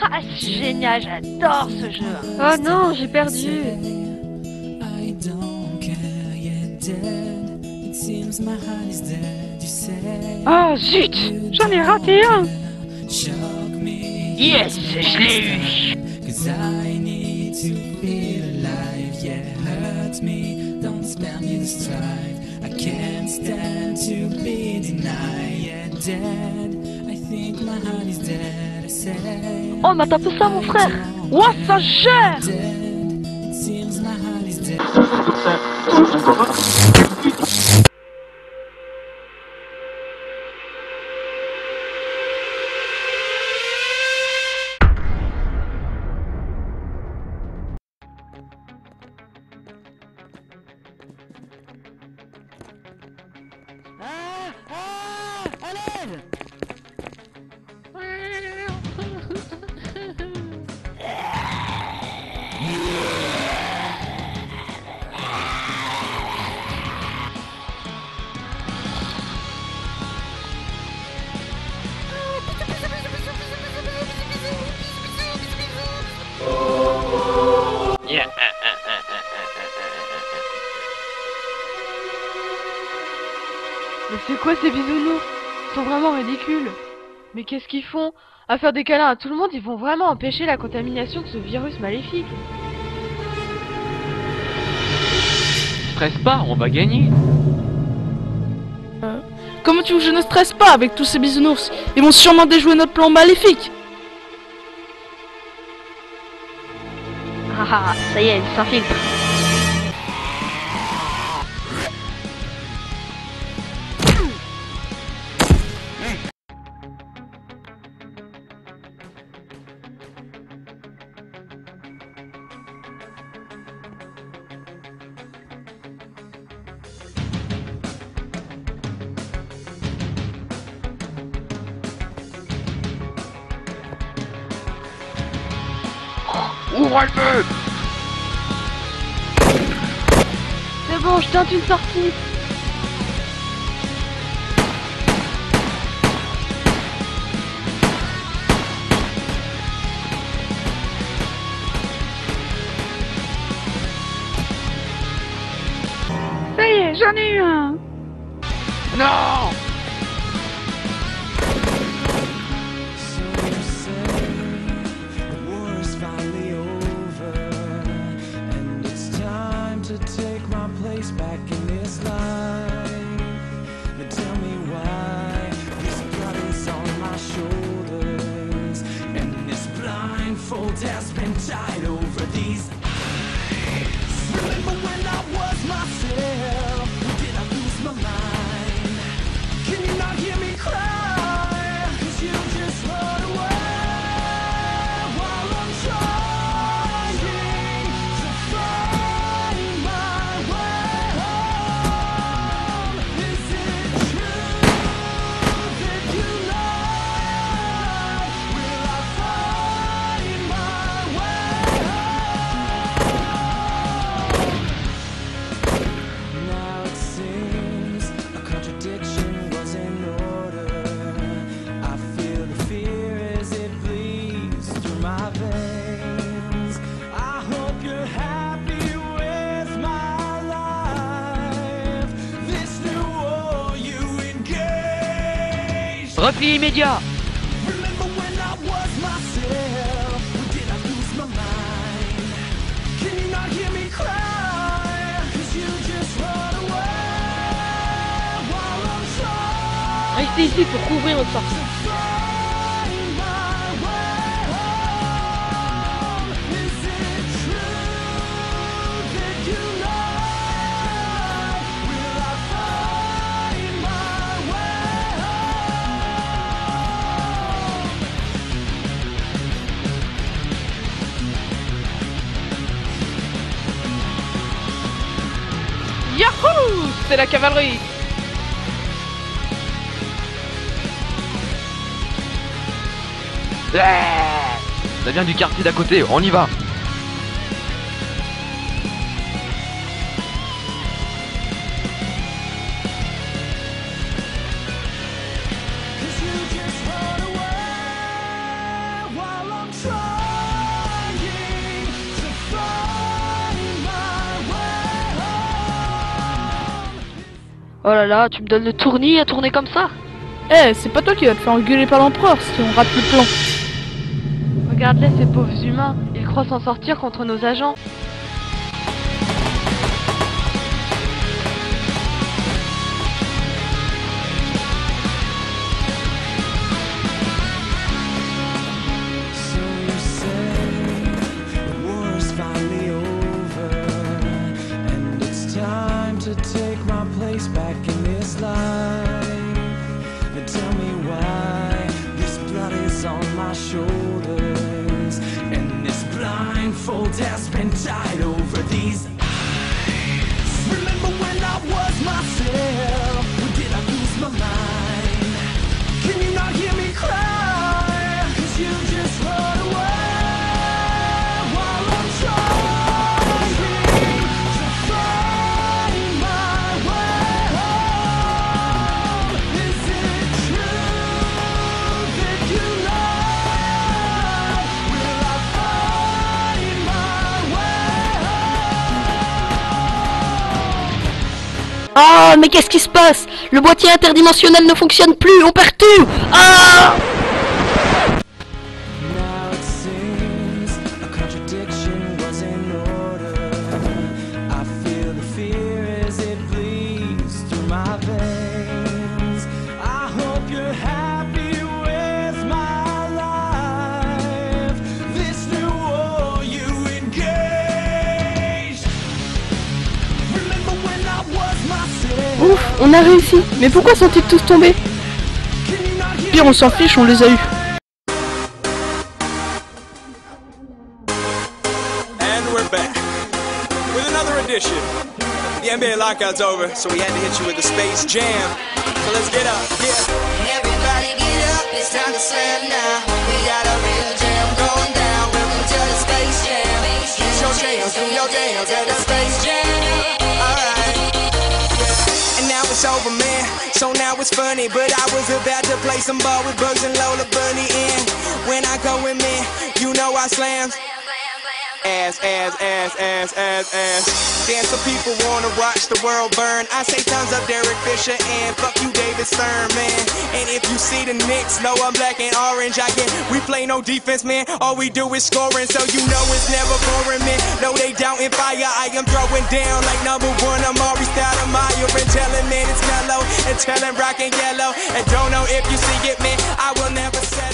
Ah, c'est génial, j'adore ce jeu. Oh non, j'ai perdu. I don't care, you're dead. It seems my heart is dead. You say Ah zut, j'en ai raté un. shock me. Yes, je l'ai eu. Hurt me. Don't spare me this strife. I can't stand to be denied. Dead. I think my heart is dead. I say. Oh, m'a tapé ça, mon frère. Ouah, ça gère. Dead. It seems my heart is dead. C'est quoi ces bisounours? Ils sont vraiment ridicules. Mais qu'est-ce qu'ils font? À faire des câlins à tout le monde, ils vont vraiment empêcher la contamination de ce virus maléfique. Stresse pas, on va gagner. Comment tu veux que je ne stresse pas avec tous ces bisounours? Ils vont sûrement déjouer notre plan maléfique Ah, ah, ça y est, il s'infiltre. Ouvre le feu C'est bon, je tente une sortie. Ça y est, j'en ai eu un. Non blindfold has been tied over these eyes. Remember when I was I'm trying. Restez ici pour couvrir notre sortie. C'est la cavalerie. Ça vient du quartier d'à côté, on y va Oh là là, tu me donnes le tournis à tourner comme ça Eh, c'est pas toi qui vas te faire engueuler par l'empereur si on rate le plan. Regarde-les, ces pauvres humains. Ils croient s'en sortir contre nos agents. Back in this life. And tell me why this blood is on my shoulders, and this blindfold has been tied over Ah, mais qu'est-ce qui se passe? Le boîtier interdimensionnel ne fonctionne plus, on perd tout! Ah on a réussi. Mais pourquoi sont-ils tous tombés? Pire, on s'en fiche, on les a eus. And we're back with another edition. The NBA lockout's over, so we had to hit you with the Space Jam. So let's get up, yeah. Everybody get up, it's time to slam now. We got a real jam going down. Welcome to the Space Jam. Use your jams, do your dance at the Space Jam. It's over, man. So now it's funny, but I was about to play some ball with Bugs and Lola Bunny. And when I go in, man, you know I slam. Ass, ass, ass, ass, ass, ass. Dance people wanna watch the world burn. I say thumbs up Derek Fisher and fuck you David Stern, man. And if you see the Knicks, know I'm black and orange. I get we play no defense, man. All we do is scoring, so you know it's never boring, man. No, they doubting fire. I am throwing down like number one. I'm Amari Stoudemire and telling man it's mellow and telling rock and yellow. And don't know if you see it, man. I will never.